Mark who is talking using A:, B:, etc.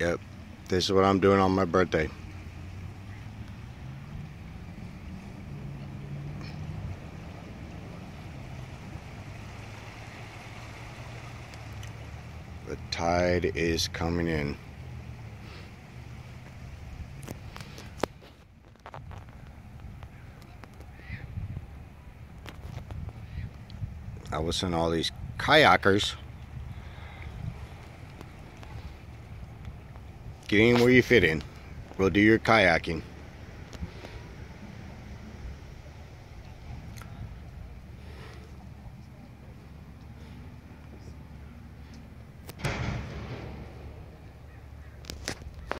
A: Yep. This is what I'm doing on my birthday. The tide is coming in. I was in all these kayakers get in where you fit in. We'll do your kayaking.